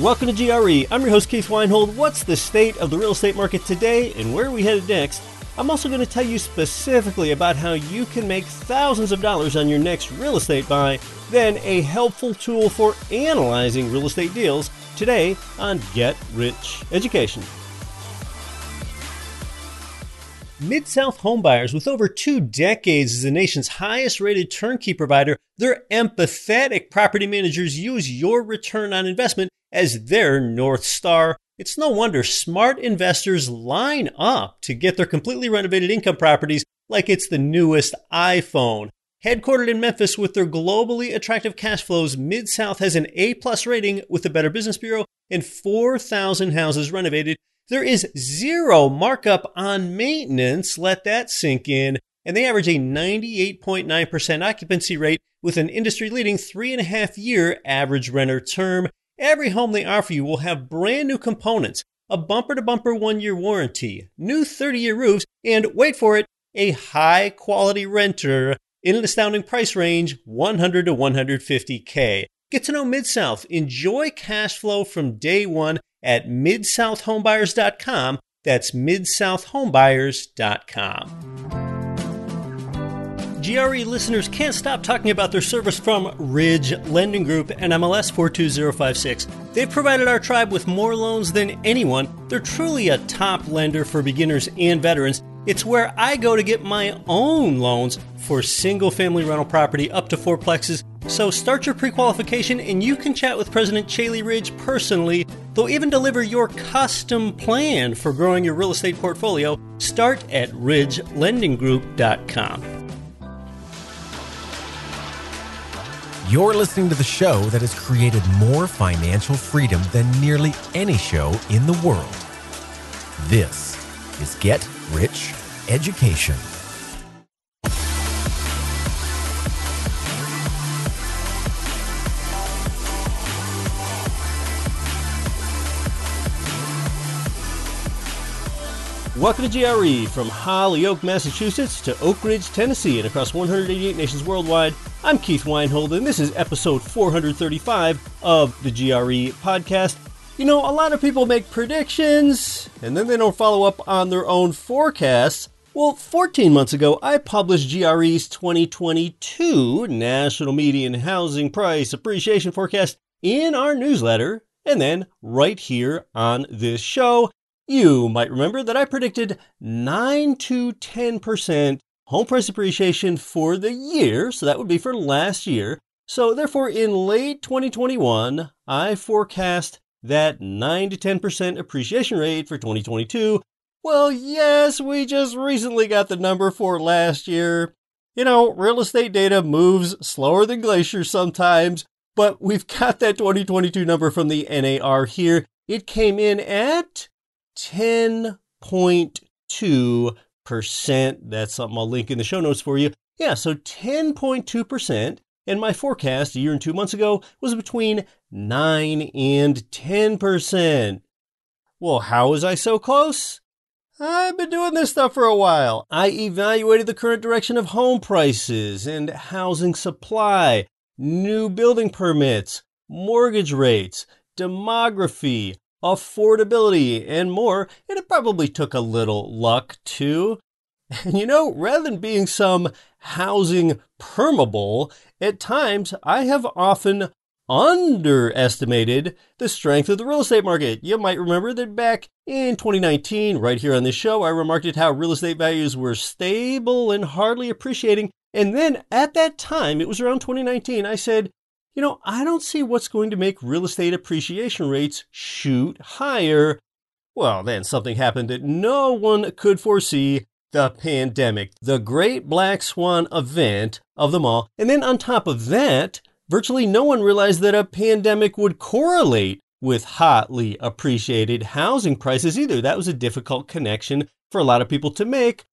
Welcome to GRE. I'm your host, Keith Weinhold. What's the state of the real estate market today and where are we headed next? I'm also going to tell you specifically about how you can make thousands of dollars on your next real estate buy, then a helpful tool for analyzing real estate deals today on Get Rich Education. Mid South homebuyers, with over two decades as the nation's highest rated turnkey provider, their empathetic property managers use your return on investment as their North Star. It's no wonder smart investors line up to get their completely renovated income properties like it's the newest iPhone. Headquartered in Memphis with their globally attractive cash flows, Mid South has an A plus rating with the Better Business Bureau and 4,000 houses renovated. There is zero markup on maintenance. Let that sink in. And they average a 98.9% occupancy rate with an industry leading three and a half year average renter term. Every home they offer you will have brand new components, a bumper to bumper one year warranty, new 30 year roofs, and wait for it, a high quality renter in an astounding price range 100 to 150K. Get to know Mid South. Enjoy cash flow from day one at midsouthhomebuyers.com. That's midsouthhomebuyers.com. GRE listeners can't stop talking about their service from Ridge Lending Group and NMLS 42056. They've provided our tribe with more loans than anyone. They're truly a top lender for beginners and veterans. It's where I go to get my own loans for single family rental property up to fourplexes. So start your pre qualification and you can chat with President Caeli Ridge personally. They'll even deliver your custom plan for growing your real estate portfolio. Start at ridgelendinggroup.com. You're listening to the show that has created more financial freedom than nearly any show in the world. This is Get Rich Education. Welcome to GRE from Holyoke, Massachusetts to Oak Ridge, Tennessee, and across 188 nations worldwide. I'm Keith Weinhold, and this is episode 435 of the GRE podcast. You know, a lot of people make predictions and then they don't follow up on their own forecasts. Well, 14 months ago, I published GRE's 2022 National Median Housing Price Appreciation Forecast in our newsletter, and then right here on this show. You might remember that I predicted 9 to 10% home price appreciation for the year, so that would be for last year. So, therefore, in late 2021, I forecast that 9 to 10% appreciation rate for 2022. Well, yes, we just recently got the number for last year. You know, real estate data moves slower than glaciers sometimes, but we've got that 2022 number from the NAR here. It came in at 10.2%. That's something I'll link in the show notes for you. Yeah, so 10.2%. And my forecast a year and two months ago was between 9 and 10%. Well, how was I so close? I've been doing this stuff for a while. I evaluated the current direction of home prices and housing supply, new building permits, mortgage rates, demography, affordability, and more, and it probably took a little luck too. And you know, rather than being some housing permabull, at times I have often underestimated the strength of the real estate market. You might remember that back in 2019, right here on this show, I remarked at how real estate values were stable and hardly appreciating. And then at that time, it was around 2019, I said, you know, I don't see what's going to make real estate appreciation rates shoot higher. Well, then something happened that no one could foresee the pandemic, the great black swan event of them all. And then on top of that, virtually no one realized that a pandemic would correlate with hotly appreciated housing prices either. That was a difficult connection for a lot of people to make.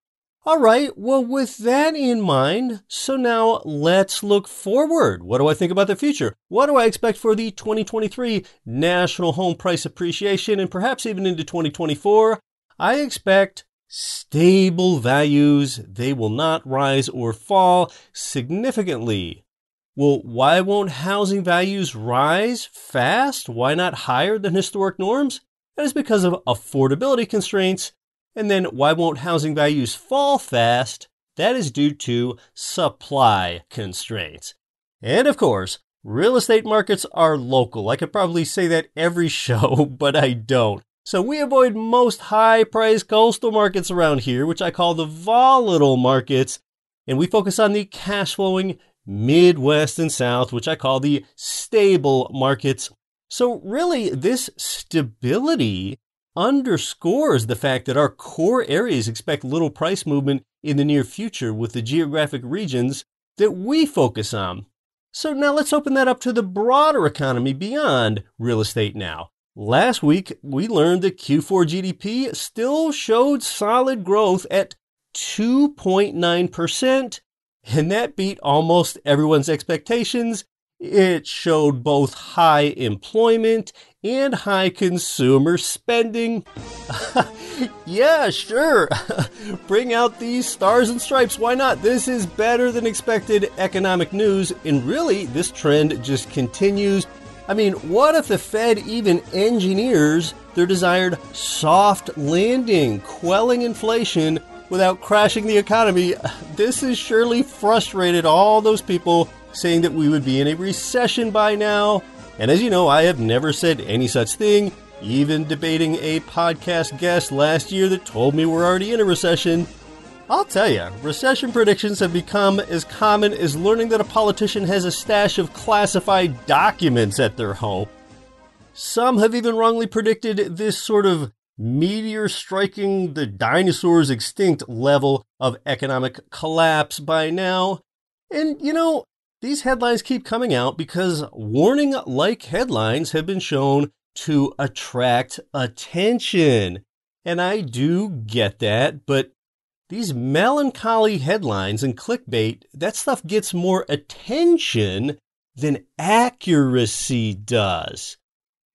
All right, well, with that in mind, so now let's look forward. What do I think about the future? What do I expect for the 2023 national home price appreciation and perhaps even into 2024? I expect stable values. They will not rise or fall significantly. Well, why won't housing values rise fast? Why not higher than historic norms? That is because of affordability constraints. And then why won't housing values fall fast? That is due to supply constraints. And of course, real estate markets are local. I could probably say that every show, but I don't. So we avoid most high priced coastal markets around here, which I call the volatile markets. And we focus on the cash flowing Midwest and South, which I call the stable markets. So really, this stability underscores the fact that our core areas expect little price movement in the near future with the geographic regions that we focus on. So now let's open that up to the broader economy beyond real estate now. Last week, we learned that Q4 GDP still showed solid growth at 2.9%, and that beat almost everyone's expectations it showed both high employment and high consumer spending. yeah, sure. Bring out these stars and stripes. Why not? This is better than expected economic news. And really, this trend just continues. I mean, what if the Fed even engineers their desired soft landing, quelling inflation without crashing the economy? This has surely frustrated all those people saying that we would be in a recession by now. And as you know, I have never said any such thing, even debating a podcast guest last year that told me we're already in a recession. I'll tell you, recession predictions have become as common as learning that a politician has a stash of classified documents at their home. Some have even wrongly predicted this sort of meteor striking the dinosaurs extinct level of economic collapse by now. And you know, these headlines keep coming out because warning like headlines have been shown to attract attention. And I do get that, but these melancholy headlines and clickbait, that stuff gets more attention than accuracy does.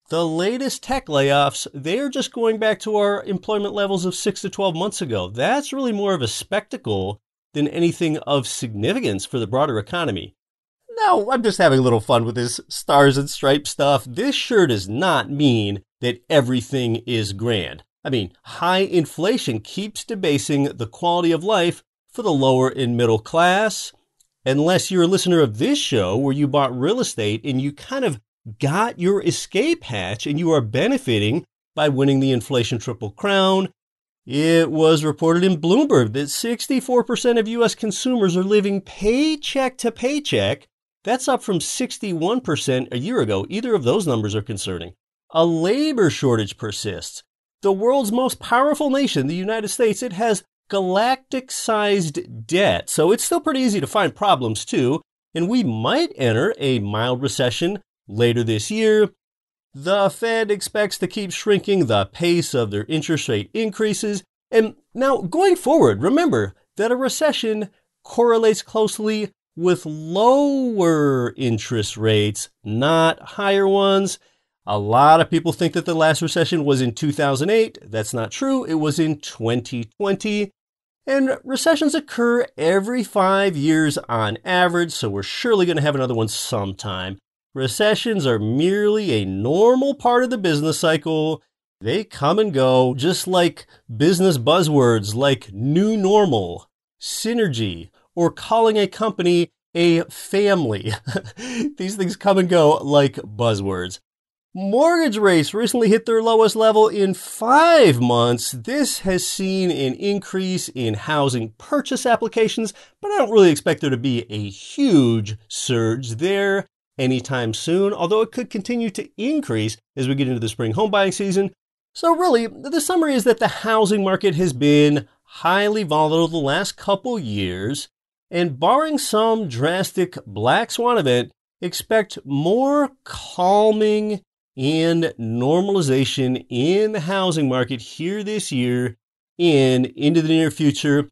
The latest tech layoffs, they're just going back to our employment levels of 6 to 12 months ago. That's really more of a spectacle than anything of significance for the broader economy. No, I'm just having a little fun with this stars and stripes stuff. This sure does not mean that everything is grand. I mean, high inflation keeps debasing the quality of life for the lower and middle class. Unless you're a listener of this show where you bought real estate and you kind of got your escape hatch and you are benefiting by winning the inflation triple crown. It was reported in Bloomberg that 64% of U.S. consumers are living paycheck to paycheck that's up from 61% a year ago. Either of those numbers are concerning. A labor shortage persists. The world's most powerful nation, the United States, it has galactic sized debt. So it's still pretty easy to find problems too. And we might enter a mild recession later this year. The Fed expects to keep shrinking the pace of their interest rate increases. And now going forward, remember that a recession correlates closely with lower interest rates, not higher ones. A lot of people think that the last recession was in 2008. That's not true. It was in 2020. And recessions occur every five years on average, so we're surely going to have another one sometime. Recessions are merely a normal part of the business cycle. They come and go, just like business buzzwords like new normal, synergy, or calling a company a family. These things come and go like buzzwords. Mortgage rates recently hit their lowest level in five months. This has seen an increase in housing purchase applications, but I don't really expect there to be a huge surge there anytime soon, although it could continue to increase as we get into the spring home buying season. So, really, the summary is that the housing market has been highly volatile the last couple years. And barring some drastic black swan event, expect more calming and normalization in the housing market here this year and into the near future.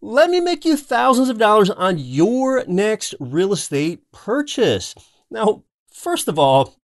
Let me make you thousands of dollars on your next real estate purchase. Now, first of all,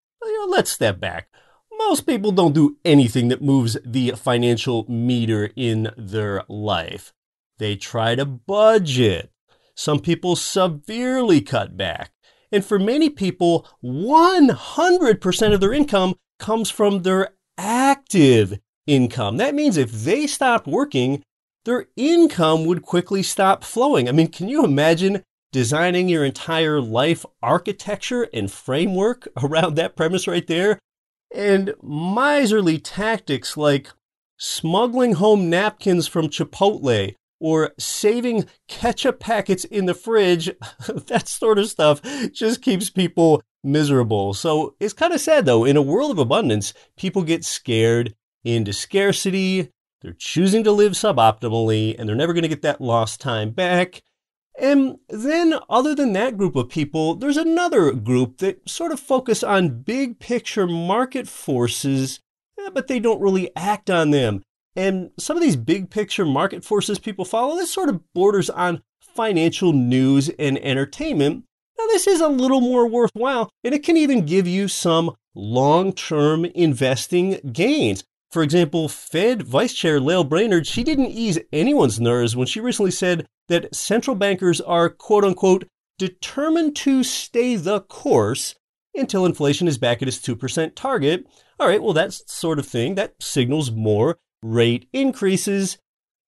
let's step back. Most people don't do anything that moves the financial meter in their life. They try to budget. Some people severely cut back. And for many people, 100% of their income comes from their active income. That means if they stopped working, their income would quickly stop flowing. I mean, can you imagine designing your entire life architecture and framework around that premise right there? And miserly tactics like smuggling home napkins from Chipotle or saving ketchup packets in the fridge, that sort of stuff just keeps people miserable. So it's kind of sad though. In a world of abundance, people get scared into scarcity. They're choosing to live suboptimally and they're never going to get that lost time back. And then, other than that group of people, there's another group that sort of focus on big picture market forces, eh, but they don't really act on them. And some of these big picture market forces people follow, this sort of borders on financial news and entertainment. Now, this is a little more worthwhile, and it can even give you some long term investing gains. For example, Fed Vice Chair Lael Brainard, she didn't ease anyone's nerves when she recently said that central bankers are quote unquote determined to stay the course until inflation is back at its 2% target. All right, well, that sort of thing, that signals more rate increases.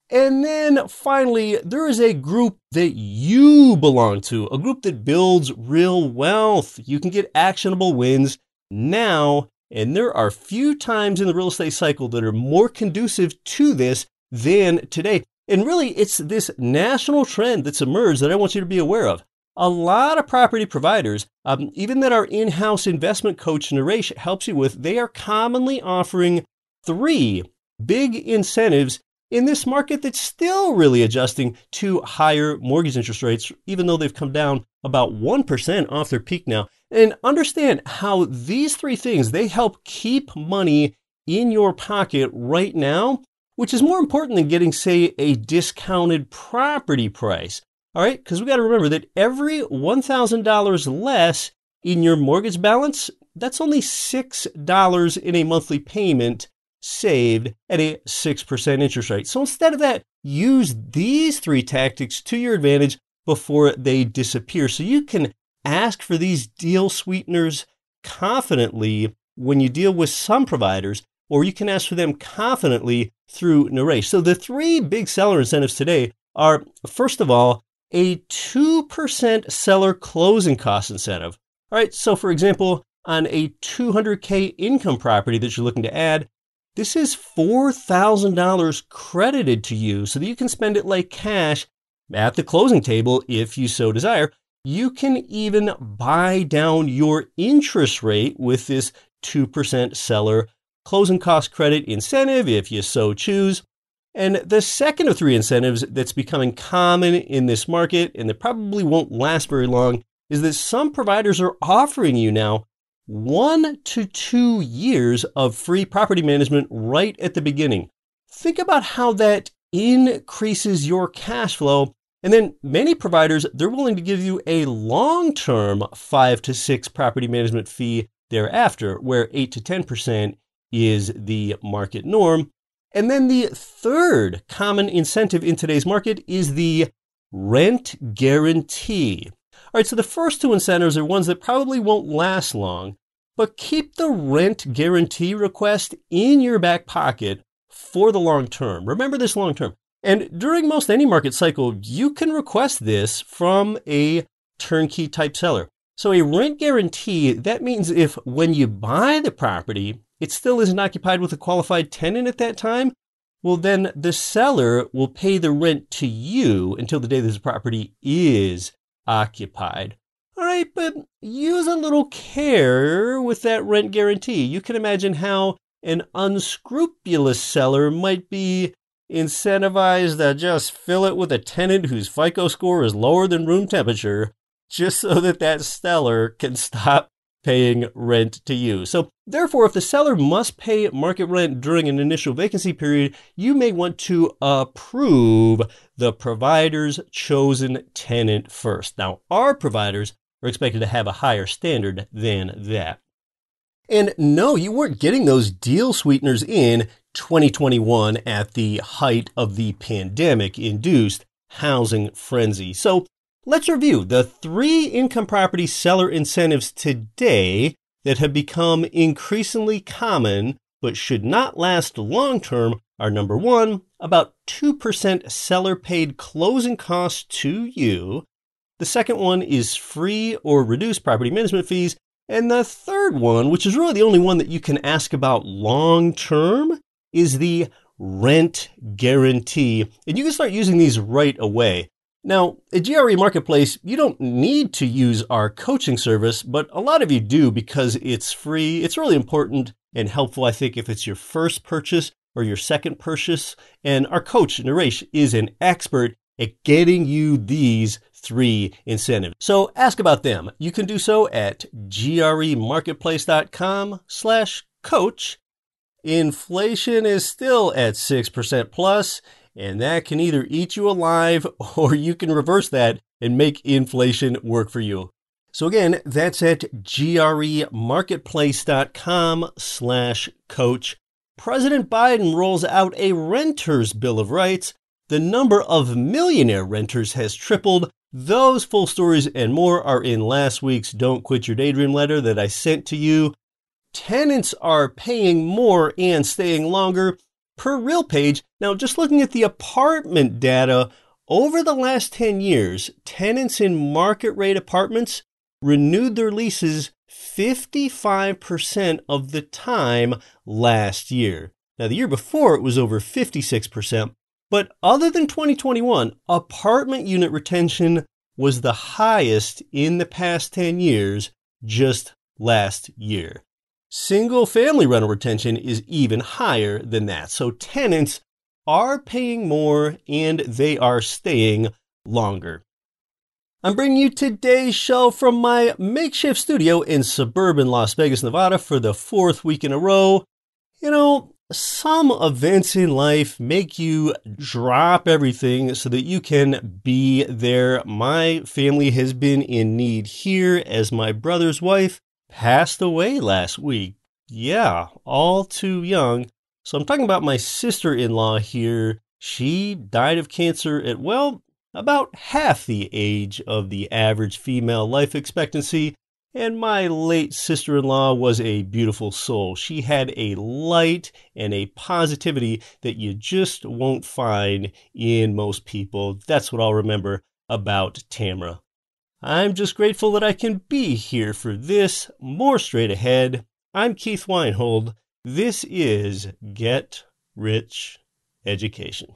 And then finally, there is a group that you belong to, a group that builds real wealth. You can get actionable wins now and there are few times in the real estate cycle that are more conducive to this than today. And really, it's this national trend that's emerged that I want you to be aware of. A lot of property providers, um, even that our in house investment coach Naresh helps you with, they are commonly offering three big incentives in this market that's still really adjusting to higher mortgage interest rates, even though they've come down about 1% off their peak now. And understand how these three things, they help keep money in your pocket right now, which is more important than getting, say, a discounted property price. All right, because we got to remember that every $1,000 less in your mortgage balance, that's only $6 in a monthly payment saved at a 6% interest rate. So instead of that, use these three tactics to your advantage before they disappear. So you can ask for these deal sweeteners confidently when you deal with some providers, or you can ask for them confidently through Naresh. So the three big seller incentives today are first of all, a 2% seller closing cost incentive. All right, so for example, on a 200K income property that you're looking to add, this is $4,000 credited to you so that you can spend it like cash at the closing table if you so desire. You can even buy down your interest rate with this 2% seller closing cost credit incentive if you so choose. And the second of three incentives that's becoming common in this market and that probably won't last very long is that some providers are offering you now one to two years of free property management right at the beginning. Think about how that increases your cash flow. And then many providers, they're willing to give you a long term five to six property management fee thereafter, where eight to 10% is the market norm. And then the third common incentive in today's market is the rent guarantee. Right, so the first two incentives are ones that probably won't last long, but keep the rent guarantee request in your back pocket for the long term. Remember this long term. And during most any market cycle, you can request this from a turnkey type seller. So a rent guarantee, that means if when you buy the property, it still isn't occupied with a qualified tenant at that time, well, then the seller will pay the rent to you until the day this property is occupied. All right, but use a little care with that rent guarantee. You can imagine how an unscrupulous seller might be incentivized to just fill it with a tenant whose FICO score is lower than room temperature just so that that seller can stop paying rent to you. So, therefore, if the seller must pay market rent during an initial vacancy period, you may want to approve the provider's chosen tenant first. Now, our providers are expected to have a higher standard than that. And no, you weren't getting those deal sweeteners in 2021 at the height of the pandemic induced housing frenzy. So Let's review the three income property seller incentives today that have become increasingly common but should not last long term are number one, about 2% seller paid closing costs to you. The second one is free or reduced property management fees. And the third one, which is really the only one that you can ask about long term, is the rent guarantee. And you can start using these right away. Now, at GRE Marketplace, you don't need to use our coaching service, but a lot of you do because it's free. It's really important and helpful, I think, if it's your first purchase or your second purchase. And our coach, Naresh, is an expert at getting you these three incentives. So ask about them. You can do so at gremarketplace.com slash coach. Inflation is still at 6% plus and that can either eat you alive or you can reverse that and make inflation work for you. So again, that's at gremarketplace.com slash coach. President Biden rolls out a renter's bill of rights. The number of millionaire renters has tripled. Those full stories and more are in last week's Don't Quit Your Daydream letter that I sent to you. Tenants are paying more and staying longer per RealPage. Now, just looking at the apartment data, over the last 10 years, tenants in market rate apartments renewed their leases 55% of the time last year. Now, the year before, it was over 56%. But other than 2021, apartment unit retention was the highest in the past 10 years just last year. Single family rental retention is even higher than that. So tenants are paying more and they are staying longer. I'm bringing you today's show from my makeshift studio in suburban Las Vegas, Nevada for the fourth week in a row. You know, some events in life make you drop everything so that you can be there. My family has been in need here as my brother's wife passed away last week. Yeah, all too young. So I'm talking about my sister in law here. She died of cancer at, well, about half the age of the average female life expectancy. And my late sister in law was a beautiful soul. She had a light and a positivity that you just won't find in most people. That's what I'll remember about Tamra. I'm just grateful that I can be here for this. More straight ahead. I'm Keith Weinhold. This is Get Rich Education.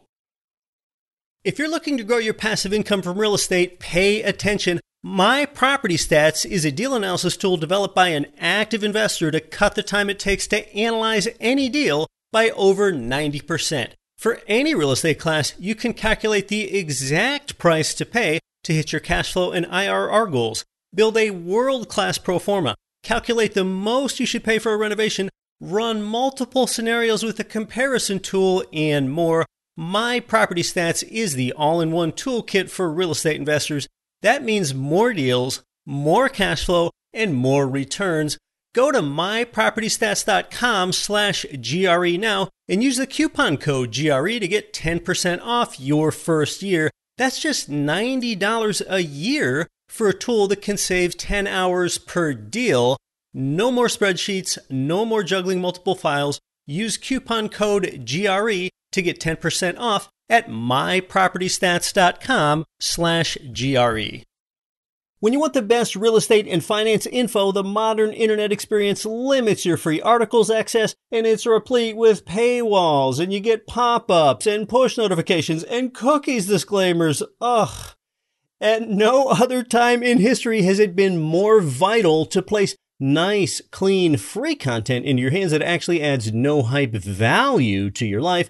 If you're looking to grow your passive income from real estate, pay attention. My Property Stats is a deal analysis tool developed by an active investor to cut the time it takes to analyze any deal by over 90%. For any real estate class, you can calculate the exact price to pay to hit your cash flow and IRR goals. Build a world class pro forma. Calculate the most you should pay for a renovation. Run multiple scenarios with a comparison tool and more. My Property Stats is the all in one toolkit for real estate investors. That means more deals, more cash flow, and more returns. Go to mypropertystats.com slash GRE now and use the coupon code GRE to get 10% off your first year. That's just $90 a year for a tool that can save 10 hours per deal. No more spreadsheets, no more juggling multiple files. Use coupon code GRE to get 10% off at mypropertystats.com slash GRE. When you want the best real estate and finance info, the modern internet experience limits your free articles access and it's replete with paywalls and you get pop-ups and push notifications and cookies disclaimers. Ugh. At no other time in history has it been more vital to place nice, clean, free content in your hands that actually adds no hype value to your life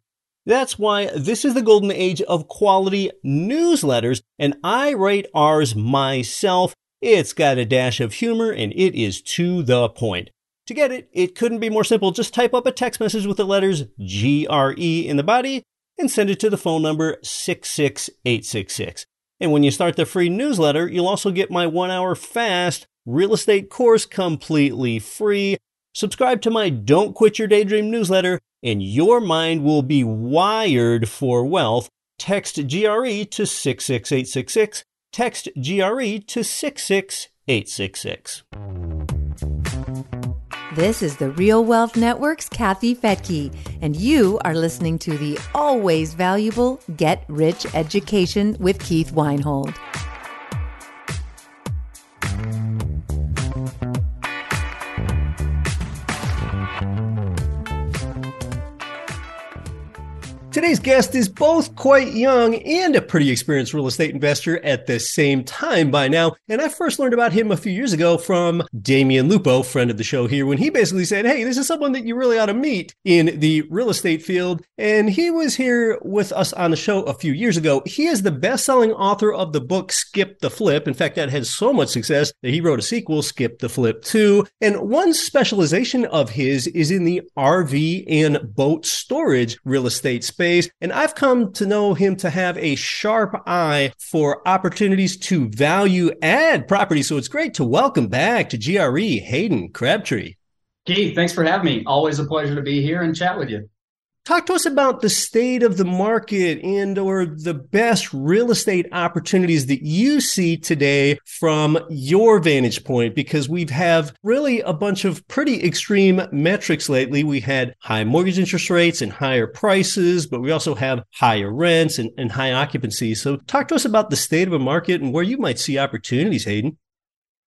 that's why this is the golden age of quality newsletters, and I write ours myself. It's got a dash of humor and it is to the point. To get it, it couldn't be more simple. Just type up a text message with the letters GRE in the body and send it to the phone number 66866. And when you start the free newsletter, you'll also get my one hour fast real estate course completely free. Subscribe to my Don't Quit Your Daydream newsletter and your mind will be wired for wealth. Text GRE to 66866 Text GRE to 66866. This is the Real Wealth Network's Kathy Fetke, and you are listening to the always valuable Get Rich Education with Keith Weinhold. Today's guest is both quite young and a pretty experienced real estate investor at the same time by now. And I first learned about him a few years ago from Damion Lupo, friend of the show here, when he basically said, Hey, this is someone that you really ought to meet in the real estate field. And he was here with us on the show a few years ago. He is the best selling author of the book Skip the Flip. In fact, that had so much success that he wrote a sequel, Skip the Flip 2. And one specialization of his is in the RV and boat storage real estate space space. And I've come to know him to have a sharp eye for opportunities to value add property. So it's great to welcome back to GRE Hayden Crabtree. Keith, thanks for having me. Always a pleasure to be here and chat with you. Talk to us about the state of the market and or the best real estate opportunities that you see today from your vantage point because we have have really a bunch of pretty extreme metrics lately. We had high mortgage interest rates and higher prices, but we also have higher rents and, and high occupancy. So talk to us about the state of a market and where you might see opportunities, Hayden.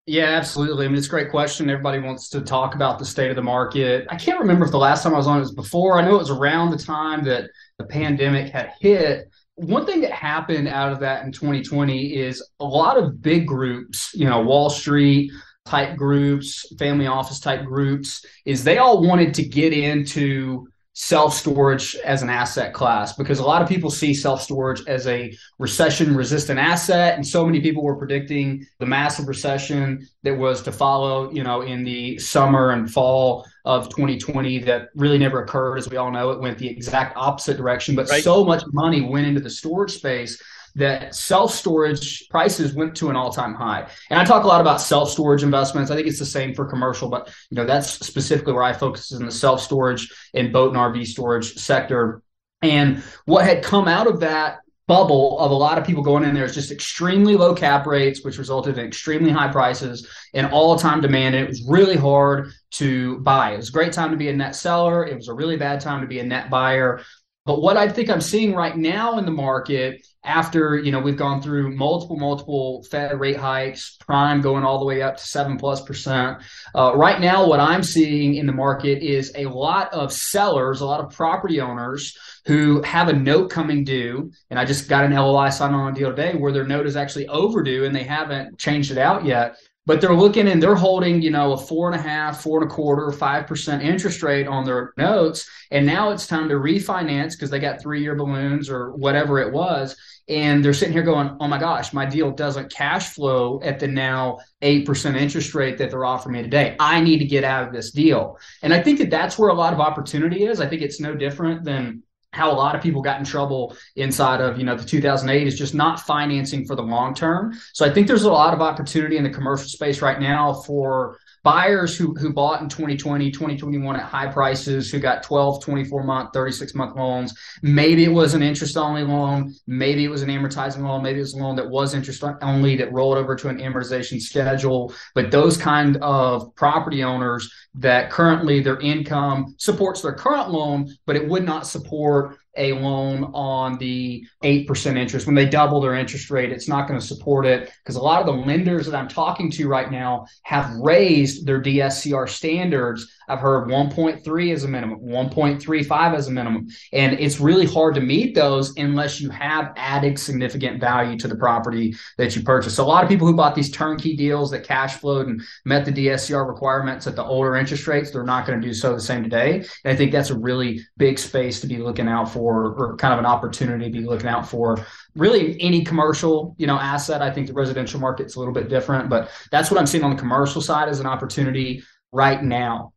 Yeah, absolutely. I mean, it's a great question. Everybody wants to talk about the state of the market. I can't remember if the last time I was on it was before. I know it was around the time that the pandemic had hit. One thing that happened out of that in 2020 is a lot of big groups, you know, Wall Street type groups, family office type groups, is they all wanted to get into self storage as an asset class because a lot of people see self storage as a recession resistant asset and so many people were predicting the massive recession that was to follow you know in the summer and fall of 2020 that really never occurred as we all know it went the exact opposite direction but right. so much money went into the storage space that self storage prices went to an all time high. And I talk a lot about self storage investments. I think it's the same for commercial, but you know that's specifically where I focus is in the self storage and boat and RV storage sector. And what had come out of that bubble of a lot of people going in there is just extremely low cap rates, which resulted in extremely high prices and all time demand. And it was really hard to buy. It was a great time to be a net seller. It was a really bad time to be a net buyer. But what I think I'm seeing right now in the market, after you know we've gone through multiple multiple Fed rate hikes, prime going all the way up to seven plus percent. Uh, right now, what I'm seeing in the market is a lot of sellers, a lot of property owners who have a note coming due, and I just got an LOI signed on a deal today where their note is actually overdue and they haven't changed it out yet but they're looking and they're holding, you know, a four and a half, four and a quarter, five percent interest rate on their notes. And now it's time to refinance because they got three year balloons or whatever it was. And they're sitting here going, oh my gosh, my deal doesn't cash flow at the now 8% interest rate that they're offering me today. I need to get out of this deal. And I think that that's where a lot of opportunity is. I think it's no different than how a lot of people got in trouble inside of you know the 2008 is just not financing for the long term. So i think there's a lot of opportunity in the commercial space right now for buyers who, who bought in 2020 2021 at high prices who got 12 24 month 36 month loans maybe it was an interest only loan maybe it was an amortizing loan maybe it was a loan that was interest only that rolled over to an amortization schedule. But those kind of property owners that currently their income supports their current loan but it would not support a loan on the 8% interest. When they double their interest rate, it's not going to support it because a lot of the lenders that I'm talking to right now have raised their DSCR standards I've heard 1.3 as a minimum, 1.35 as a minimum. And it's really hard to meet those unless you have added significant value to the property that you purchase. So a lot of people who bought these turnkey deals that cash flowed and met the DSCR requirements at the older interest rates, they're not going to do so the same today. And I think that's a really big space to be looking out for, or kind of an opportunity to be looking out for really any commercial you know asset i think the residential market's a little bit different but that's what i'm seeing on the commercial side as an opportunity right now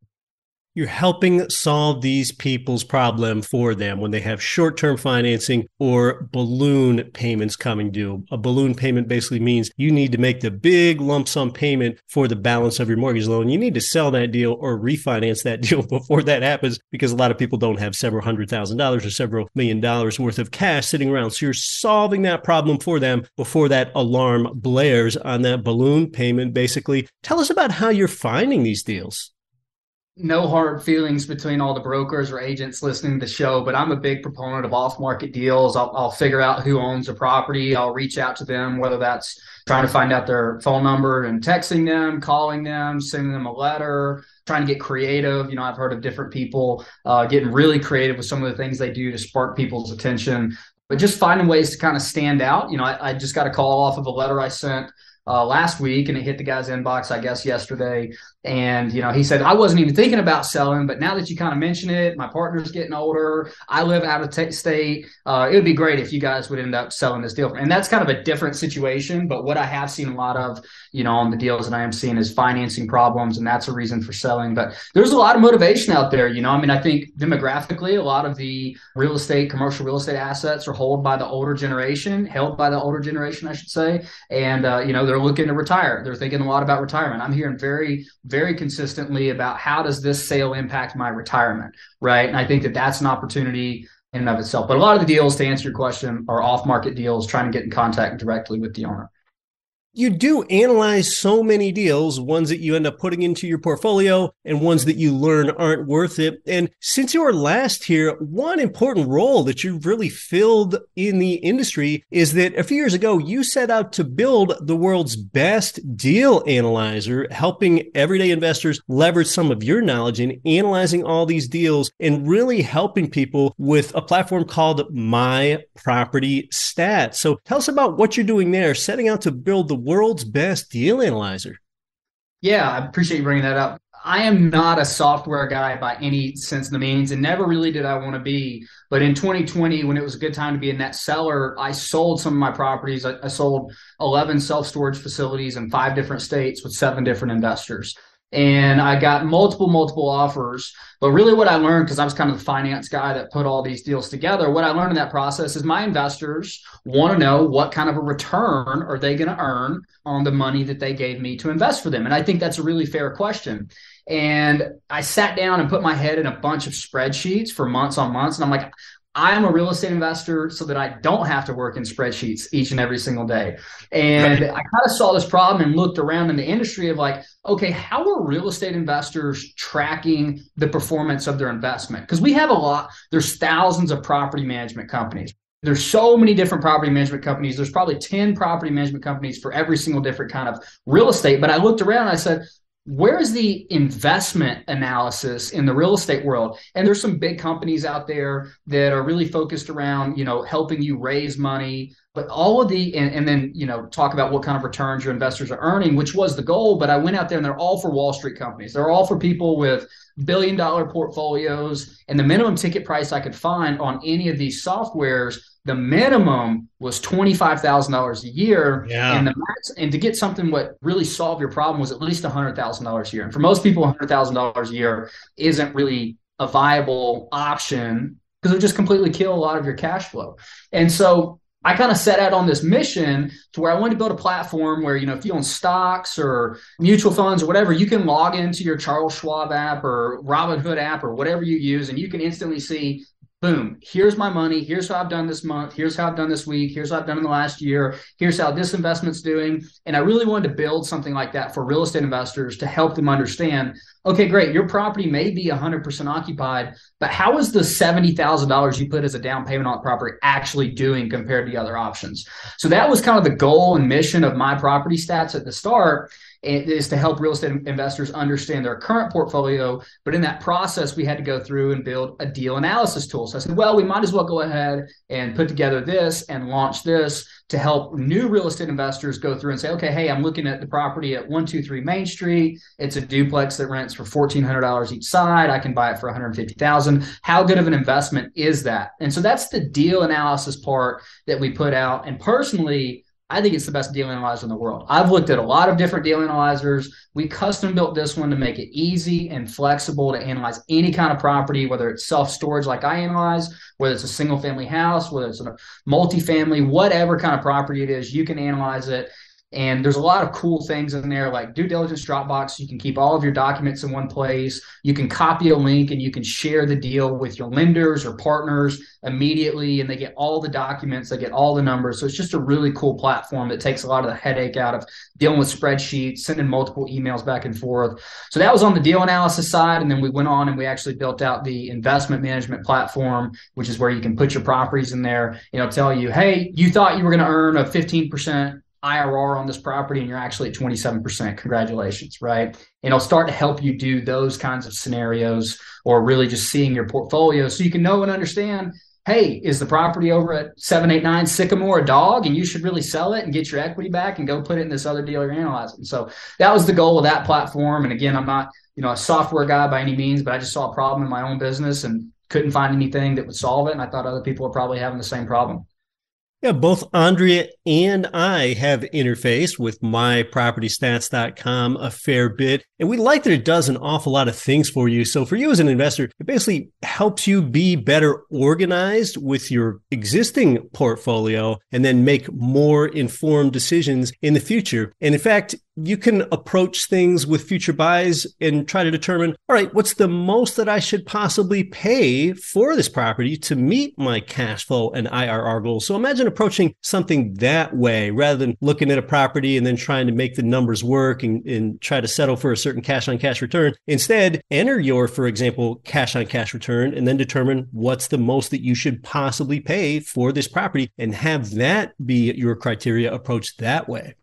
You're helping solve these people's problem for them when they have short term financing or balloon payments coming due. A balloon payment basically means you need to make the big lump sum payment for the balance of your mortgage loan. You need to sell that deal or refinance that deal before that happens because a lot of people don't have several hundred thousand dollars or several million dollars worth of cash sitting around. So you're solving that problem for them before that alarm blares on that balloon payment, basically. Tell us about how you're finding these deals no hard feelings between all the brokers or agents listening to the show, but I'm a big proponent of off market deals. I'll, I'll, figure out who owns a property. I'll reach out to them, whether that's trying to find out their phone number and texting them, calling them, sending them a letter, trying to get creative. You know, I've heard of different people uh, getting really creative with some of the things they do to spark people's attention, but just finding ways to kind of stand out. You know, I, I just got a call off of a letter I sent uh, last week and it hit the guy's inbox, I guess, yesterday. And, you know, he said, I wasn't even thinking about selling, but now that you kind of mention it, my partner's getting older. I live out of t- state. Uh, it would be great if you guys would end up selling this deal. And that's kind of a different situation. But what I have seen a lot of, you know, on the deals that I am seeing is financing problems. And that's a reason for selling. But there's a lot of motivation out there. You know, I mean, I think demographically, a lot of the real estate, commercial real estate assets are held by the older generation, held by the older generation, I should say. And, uh, you know, they're looking to retire. They're thinking a lot about retirement. I'm hearing very, very consistently about how does this sale impact my retirement, right? And I think that that's an opportunity in and of itself. But a lot of the deals, to answer your question, are off market deals, trying to get in contact directly with the owner you do analyze so many deals, ones that you end up putting into your portfolio and ones that you learn aren't worth it. And since you were last here, one important role that you've really filled in the industry is that a few years ago, you set out to build the world's best deal analyzer, helping everyday investors leverage some of your knowledge in analyzing all these deals and really helping people with a platform called My Property Stats. So tell us about what you're doing there, setting out to build the world's best deal analyzer. Yeah, I appreciate you bringing that up. I am not a software guy by any sense of the means, and never really did I want to be. But in 2020, when it was a good time to be a net seller, I sold some of my properties. I, I sold 11 self storage facilities in five different states with seven different investors and I got multiple, multiple offers. But really, what I learned, because I was kind of the finance guy that put all these deals together, what I learned in that process is my investors want to know what kind of a return are they going to earn on the money that they gave me to invest for them. And I think that's a really fair question. And I sat down and put my head in a bunch of spreadsheets for months on months. And I'm like, I am a real estate investor so that I don't have to work in spreadsheets each and every single day. And I kind of saw this problem and looked around in the industry of like, okay, how are real estate investors tracking the performance of their investment? Because we have a lot, there's thousands of property management companies. There's so many different property management companies. There's probably 10 property management companies for every single different kind of real estate. But I looked around and I said, where's the investment analysis in the real estate world? And there's some big companies out there that are really focused around you know helping you raise money. But all of the and, and then you know talk about what kind of returns your investors are earning which was the goal. But i went out there and they're all for wall street companies. They're all for people with billion dollar portfolios. And the minimum ticket price i could find on any of these softwares the minimum was $25,000 a year. Yeah. And the max, and to get something what really solved your problem was at least $100,000 a year. And for most people, $100,000 a year isn't really a viable option because it would just completely kill a lot of your cash flow. And so I kind of set out on this mission to where I wanted to build a platform where, you know, if you own stocks or mutual funds or whatever, you can log into your Charles Schwab app or Robinhood app or whatever you use, and you can instantly see boom, here's my money. Here's how I've done this month. Here's how I've done this week. Here's how I've done in the last year. Here's how this investment's doing. And I really wanted to build something like that for real estate investors to help them understand okay, great, your property may be 100% occupied, but how is the $70,000 you put as a down payment on the property actually doing compared to the other options? So that was kind of the goal and mission of my property stats at the start is to help real estate investors understand their current portfolio. But in that process, we had to go through and build a deal analysis tool. So I said, well, we might as well go ahead and put together this and launch this to help new real estate investors go through and say, okay, hey, I'm looking at the property at 123 Main Street. It's a duplex that rents for $1,400 each side. I can buy it for 150,000. How good of an investment is that? And so that's the deal analysis part that we put out. And personally, I think it's the best deal analyzer in the world. I've looked at a lot of different deal analyzers. We custom built this one to make it easy and flexible to analyze any kind of property, whether it's self storage like I analyze, whether it's a single family house, whether it's a multifamily, whatever kind of property it is, you can analyze it. And there's a lot of cool things in there like due diligence Dropbox. You can keep all of your documents in one place. You can copy a link and you can share the deal with your lenders or partners immediately. And they get all the documents, they get all the numbers. So it's just a really cool platform that takes a lot of the headache out of dealing with spreadsheets, sending multiple emails back and forth. So that was on the deal analysis side. And then we went on and we actually built out the investment management platform, which is where you can put your properties in there. Know, tell you, hey, you thought you were going to earn a 15% IRR on this property and you're actually at 27%. Congratulations, right? And it'll start to help you do those kinds of scenarios or really just seeing your portfolio so you can know and understand hey, is the property over at 789 Sycamore a dog and you should really sell it and get your equity back and go put it in this other deal you're analyzing? So that was the goal of that platform. And again, I'm not, you know, a software guy by any means, but I just saw a problem in my own business and couldn't find anything that would solve it. And I thought other people were probably having the same problem. Yeah, both Andrea and I have interfaced with mypropertystats.com a fair bit. And we like that it does an awful lot of things for you. So for you as an investor, it basically helps you be better organized with your existing portfolio and then make more informed decisions in the future. And in fact, you can approach things with future buys and try to determine all right what's the most that i should possibly pay for this property to meet my cash flow and irr goals so imagine approaching something that way rather than looking at a property and then trying to make the numbers work and, and try to settle for a certain cash on cash return instead enter your for example cash on cash return and then determine what's the most that you should possibly pay for this property and have that be your criteria approach that way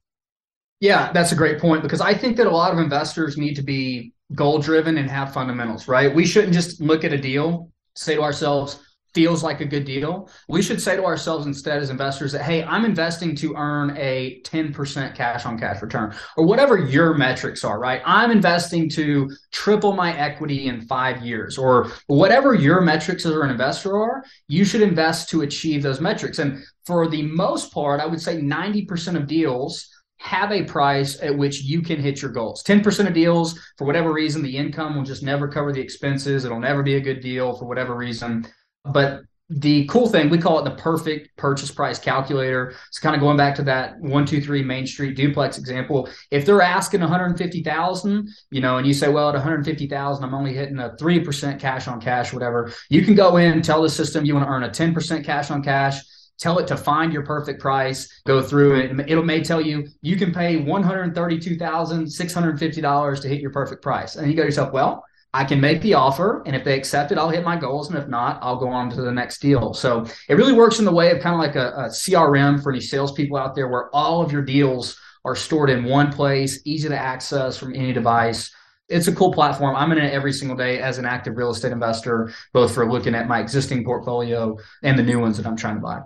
yeah, that's a great point because I think that a lot of investors need to be goal driven and have fundamentals, right? We shouldn't just look at a deal, say to ourselves, feels like a good deal. We should say to ourselves instead as investors that, hey, I'm investing to earn a 10% cash on cash return or whatever your metrics are, right? I'm investing to triple my equity in five years or whatever your metrics as an investor are, you should invest to achieve those metrics. And for the most part, I would say 90% of deals have a price at which you can hit your goals. 10% of deals, for whatever reason, the income will just never cover the expenses. It'll never be a good deal for whatever reason. But the cool thing, we call it the perfect purchase price calculator. It's kind of going back to that one, two, three Main Street duplex example. If they're asking 150,000, you know, and you say, well, at 150,000, I'm only hitting a 3% cash on cash, whatever, you can go in, tell the system you want to earn a 10% cash on cash tell it to find your perfect price, go through it. It'll may tell you you can pay $132,650 to hit your perfect price. And you go yourself, well, I can make the offer, and if they accept it, I'll hit my goals, and if not, I'll go on to the next deal. So it really works in the way of kind of like a, a CRM for any salespeople out there, where all of your deals are stored in one place, easy to access from any device. It's a cool platform. I'm in it every single day as an active real estate investor, both for looking at my existing portfolio and the new ones that I'm trying to buy.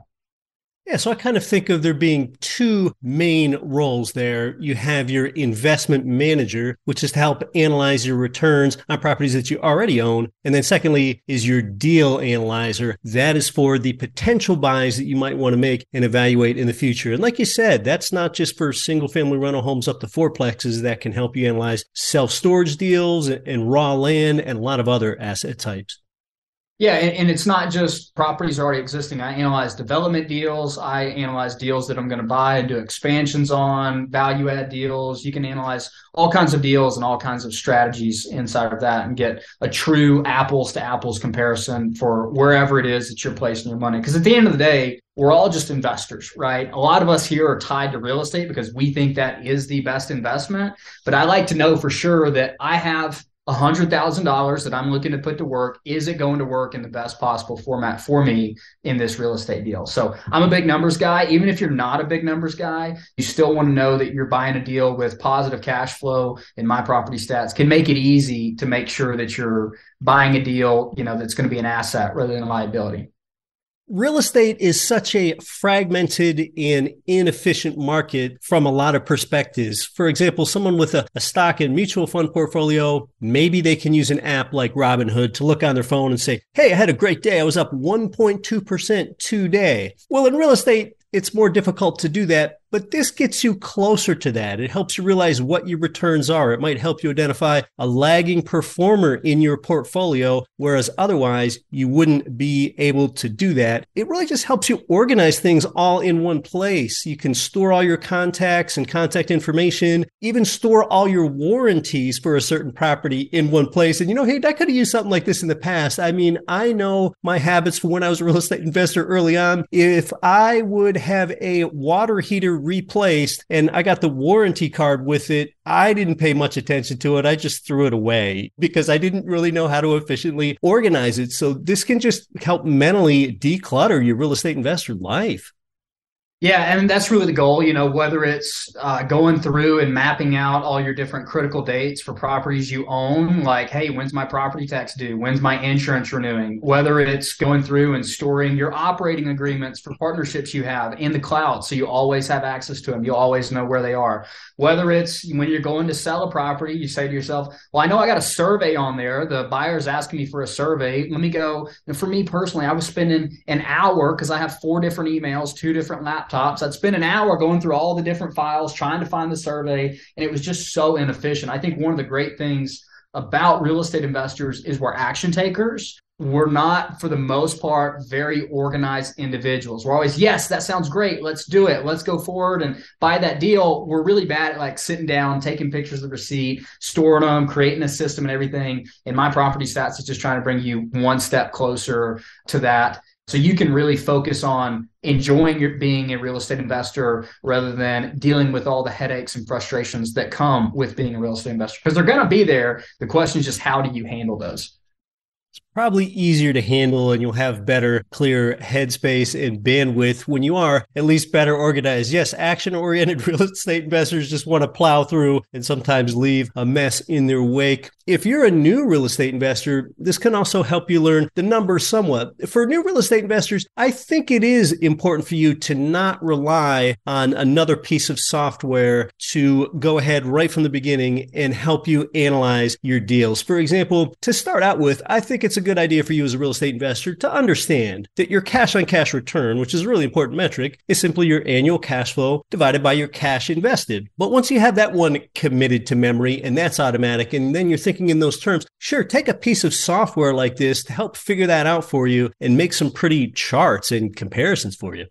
Yeah, so I kind of think of there being two main roles there. You have your investment manager, which is to help analyze your returns on properties that you already own. And then secondly is your deal analyzer. That is for the potential buys that you might want to make and evaluate in the future. And like you said, that's not just for single family rental homes up to fourplexes that can help you analyze self storage deals and raw land and a lot of other asset types. Yeah, and, and, it's not just properties already existing. I analyze development deals. I analyze deals that I'm going to buy and do expansions on, value add deals. You can analyze all kinds of deals and all kinds of strategies inside of that and get a true apples to apples comparison for wherever it is that you're placing your money. Because at the end of the day, we're all just investors, right? A lot of us here are tied to real estate because we think that is the best investment. But I like to know for sure that I have $100,000 that I'm looking to put to work, is it going to work in the best possible format for me in this real estate deal? So I'm a big numbers guy. Even if you're not a big numbers guy, you still want to know that you're buying a deal with positive cash flow in my property stats can make it easy to make sure that you're buying a deal, you know, that's going to be an asset rather than a liability. Real estate is such a fragmented and inefficient market from a lot of perspectives. For example, someone with a, a, stock and mutual fund portfolio, maybe they can use an app like Robinhood to look on their phone and say, Hey, I had a great day. I was up 1.2% today. Well, in real estate, it's more difficult to do that but this gets you closer to that. It helps you realize what your returns are. It might help you identify a lagging performer in your portfolio, whereas otherwise you wouldn't be able to do that. It really just helps you organize things all in one place. You can store all your contacts and contact information, even store all your warranties for a certain property in one place. And you know, hey, I could have used something like this in the past. I mean, I know my habits from when I was a real estate investor early on. If I would have a water heater replaced and I got the warranty card with it, I didn't pay much attention to it. I just threw it away because I didn't really know how to efficiently organize it. So this can just help mentally declutter your real estate investor life. Yeah, and that's really the goal. You know, whether it's uh, going through and mapping out all your different critical dates for properties you own, like, hey, when's my property tax due? When's my insurance renewing? Whether it's going through and storing your operating agreements for partnerships you have in the cloud, so you always have access to them, you always know where they are. Whether it's when you're going to sell a property, you say to yourself, well, I know I got a survey on there. The buyer's asking me for a survey. Let me go. And for me personally, I was spending an hour because I have four different emails, two different laptops laptops. I'd spend an hour going through all the different files trying to find the survey, and it was just so inefficient. I think one of the great things about real estate investors is we're action takers. We're not, for the most part, very organized individuals. We're always, yes, that sounds great. Let's do it. Let's go forward and buy that deal. We're really bad at like sitting down, taking pictures of the receipt, storing them, creating a system and everything. And my property stats is just trying to bring you one step closer to that. So you can really focus on enjoying your being a real estate investor rather than dealing with all the headaches and frustrations that come with being a real estate investor because they're going to be there. The question is just how do you handle those? Probably easier to handle and you'll have better, clear headspace and bandwidth when you are at least better organized. Yes, action oriented real estate investors just want to plow through and sometimes leave a mess in their wake. If you're a new real estate investor, this can also help you learn the numbers somewhat. For new real estate investors, I think it is important for you to not rely on another piece of software to go ahead right from the beginning and help you analyze your deals. For example, to start out with, I think it's a good idea for you as a real estate investor to understand that your cash on cash return, which is a really important metric, is simply your annual cash flow divided by your cash invested. But once you have that one committed to memory and that's automatic, and then you're thinking in those terms, sure, take a piece of software like this to help figure that out for you and make some pretty charts and comparisons for you.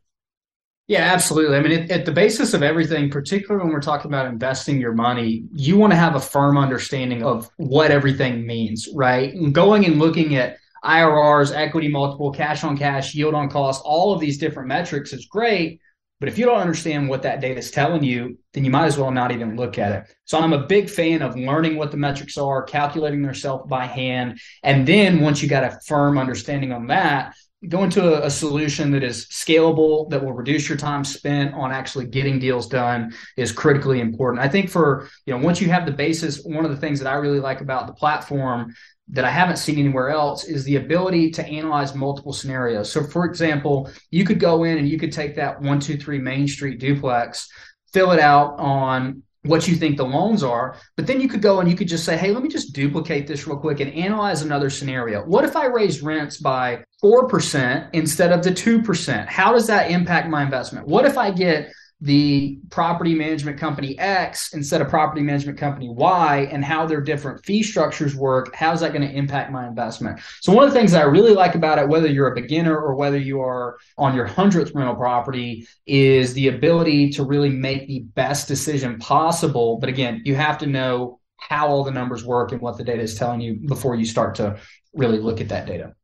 Yeah, absolutely. I mean, it, at the basis of everything, particularly when we're talking about investing your money, you want to have a firm understanding of what everything means, right? And going and looking at IRRs, equity multiple, cash on cash, yield on cost, all of these different metrics is great. But if you don't understand what that data is telling you, then you might as well not even look at it. So I'm a big fan of learning what the metrics are, calculating yourself by hand. And then once you got a firm understanding on that, go into a, a, solution that is scalable that will reduce your time spent on actually getting deals done is critically important. I think for you know once you have the basis one of the things that i really like about the platform that i haven't seen anywhere else is the ability to analyze multiple scenarios. So for example you could go in and you could take that 123 main street duplex fill it out on what you think the loans are. But then you could go and you could just say, hey, let me just duplicate this real quick and analyze another scenario. What if I raise rents by 4% instead of the 2%? How does that impact my investment? What if I get the property management company X instead of property management company Y and how their different fee structures work, how's that going to impact my investment? So, one of the things that I really like about it, whether you're a beginner or whether you are on your hundredth rental property, is the ability to really make the best decision possible. But again, you have to know how all the numbers work and what the data is telling you before you start to really look at that data.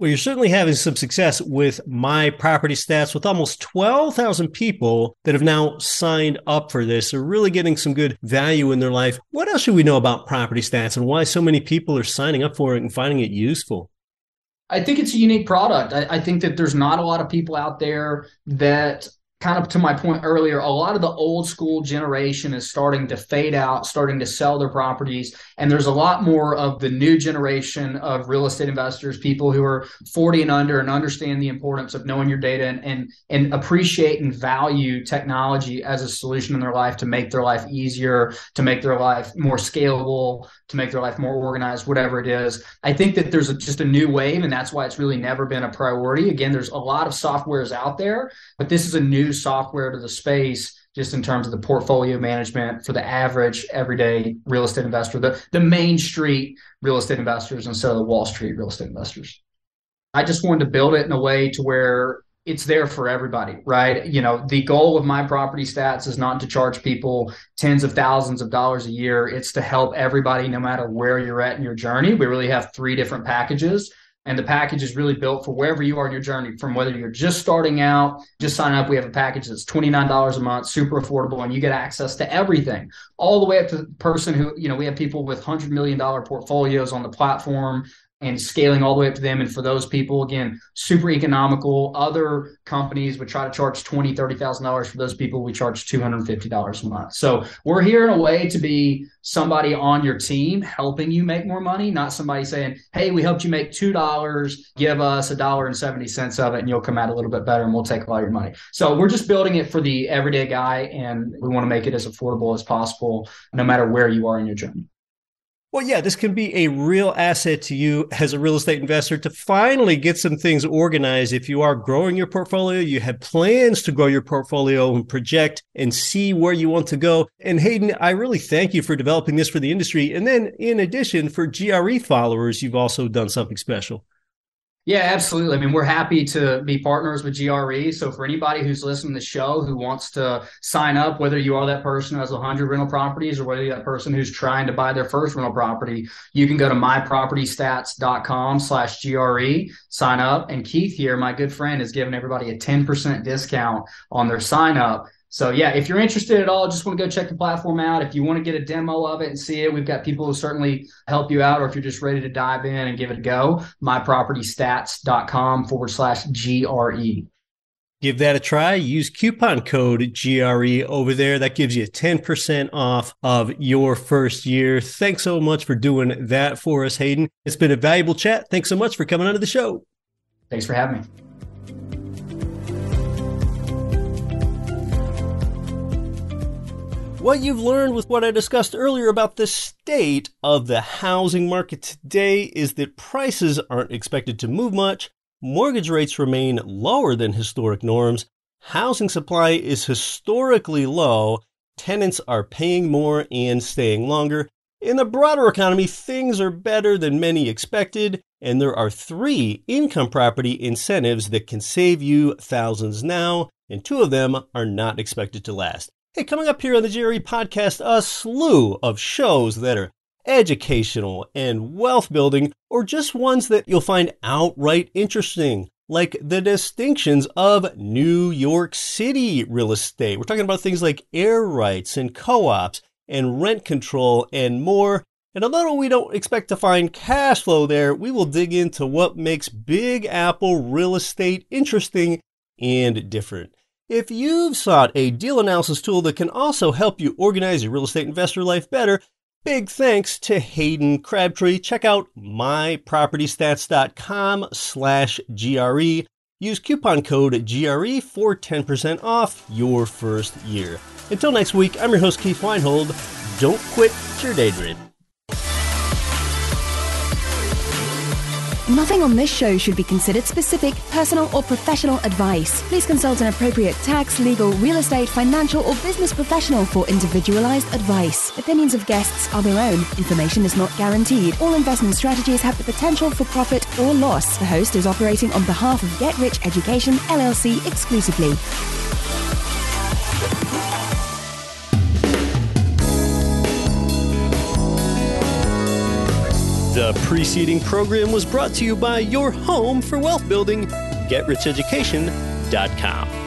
Well, you're certainly having some success with my property stats with almost 12,000 people that have now signed up for this. They're really getting some good value in their life. What else should we know about property stats and why so many people are signing up for it and finding it useful? I think it's a unique product. I, I think that there's not a lot of people out there that kind of to my point earlier, a lot of the old school generation is starting to fade out, starting to sell their properties. And there's a lot more of the new generation of real estate investors, people who are 40 and under and understand the importance of knowing your data and, and, and appreciate and value technology as a solution in their life to make their life easier, to make their life more scalable, to make their life more organized, whatever it is. I think that there's a, just a new wave, and that's why it's really never been a priority. Again, there's a lot of softwares out there, but this is a new introduce software to the space just in terms of the portfolio management for the average everyday real estate investor, the, the main street real estate investors instead of the Wall Street real estate investors. I just wanted to build it in a way to where it's there for everybody, right? You know, the goal of my property stats is not to charge people tens of thousands of dollars a year. It's to help everybody, no matter where you're at in your journey. We really have three different packages. And the package is really built for wherever you are in your journey, from whether you're just starting out, just sign up. We have a package that's $29 a month, super affordable, and you get access to everything, all the way up to the person who, you know, we have people with $100 million portfolios on the platform and scaling all the way up to them. And for those people, again, super economical. Other companies would try to charge twenty, thirty thousand dollars for those people. We charge two hundred and fifty dollars a month. So we're here in a way to be somebody on your team helping you make more money, not somebody saying, "Hey, we helped you make two dollars. Give us a dollar and seventy cents of it, and you'll come out a little bit better, and we'll take all your money." So we're just building it for the everyday guy, and we want to make it as affordable as possible, no matter where you are in your journey. Well, yeah, this can be a real asset to you as a real estate investor to finally get some things organized. If you are growing your portfolio, you have plans to grow your portfolio and project and see where you want to go. And Hayden, I really thank you for developing this for the industry. And then in addition, for GRE followers, you've also done something special. Yeah, absolutely. I mean, we're happy to be partners with GRE. So for anybody who's listening to the show who wants to sign up, whether you are that person who has 100 rental properties or whether you're that person who's trying to buy their first rental property, you can go to mypropertystats.com slash GRE, sign up. And Keith here, my good friend, is giving everybody a 10% discount on their sign up. So yeah, if you're interested at all, just want to go check the platform out. If you want to get a demo of it and see it, we've got people who certainly help you out. Or if you're just ready to dive in and give it a go, mypropertystats.com forward slash GRE. Give that a try. Use coupon code GRE over there. That gives you 10% off of your first year. Thanks so much for doing that for us, Hayden. It's been a valuable chat. Thanks so much for coming onto the show. Thanks for having me. What you've learned with what I discussed earlier about the state of the housing market today is that prices aren't expected to move much, mortgage rates remain lower than historic norms, housing supply is historically low, tenants are paying more and staying longer. In the broader economy, things are better than many expected, and there are three income property incentives that can save you thousands now, and two of them are not expected to last. Hey, coming up here on the GRE podcast, a slew of shows that are educational and wealth building, or just ones that you'll find outright interesting, like the distinctions of New York City real estate. We're talking about things like air rights and co ops and rent control and more. And although we don't expect to find cash flow there, we will dig into what makes Big Apple real estate interesting and different. If you've sought a deal analysis tool that can also help you organize your real estate investor life better, big thanks to Hayden Crabtree. Check out mypropertystats.com slash GRE. Use coupon code GRE for 10% off your first year. Until next week, I'm your host, Keith Weinhold. Don't quit your daydream. Nothing on this show should be considered specific, personal, or professional advice. Please consult an appropriate tax, legal, real estate, financial, or business professional for individualized advice. Opinions of guests are their own. Information is not guaranteed. All investment strategies have the potential for profit or loss. The host is operating on behalf of Get Rich Education LLC exclusively. The preceding program was brought to you by your home for wealth building, GetRichEducation.com.